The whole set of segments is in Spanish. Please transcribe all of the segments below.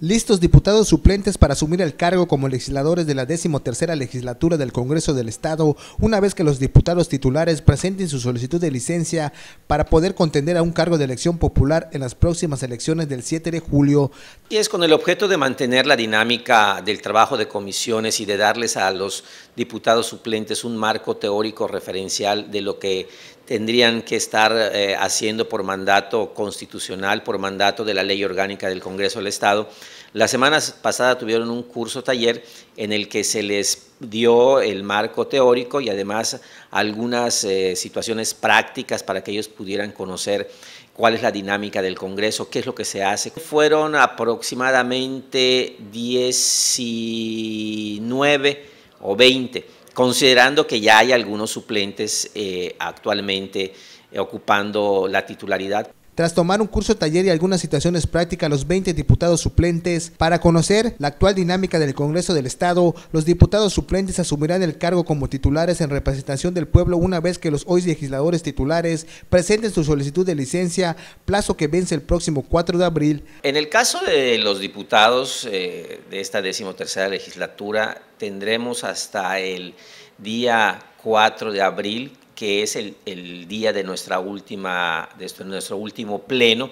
Listos diputados suplentes para asumir el cargo como legisladores de la decimotercera legislatura del Congreso del Estado, una vez que los diputados titulares presenten su solicitud de licencia para poder contender a un cargo de elección popular en las próximas elecciones del 7 de julio. Y es con el objeto de mantener la dinámica del trabajo de comisiones y de darles a los diputados suplentes un marco teórico referencial de lo que tendrían que estar eh, haciendo por mandato constitucional, por mandato de la ley orgánica del Congreso del Estado. La semana pasada tuvieron un curso taller en el que se les dio el marco teórico y además algunas eh, situaciones prácticas para que ellos pudieran conocer cuál es la dinámica del Congreso, qué es lo que se hace. Fueron aproximadamente 19 o 20 considerando que ya hay algunos suplentes eh, actualmente eh, ocupando la titularidad. Tras tomar un curso taller y algunas situaciones prácticas, los 20 diputados suplentes, para conocer la actual dinámica del Congreso del Estado, los diputados suplentes asumirán el cargo como titulares en representación del pueblo una vez que los hoy legisladores titulares presenten su solicitud de licencia, plazo que vence el próximo 4 de abril. En el caso de los diputados eh, de esta decimotercera legislatura, tendremos hasta el día 4 de abril que es el, día de, nuestra última, de nuestro último pleno,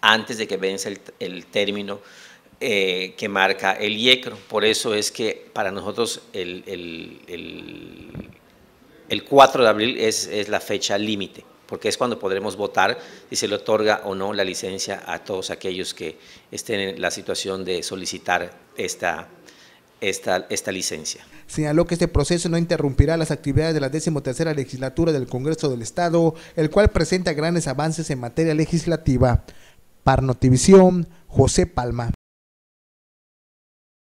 antes de que vence el, término eh, que marca el IECRO. Por eso es que para nosotros el, el 4 de abril es, es la fecha límite, porque es cuando podremos votar si se le otorga o no la licencia a todos aquellos que estén en la situación de solicitar esta esta, esta licencia. Señaló que este proceso no interrumpirá las actividades de la decimotercera legislatura del Congreso del Estado, el cual presenta grandes avances en materia legislativa. Para Notivisión, José Palma.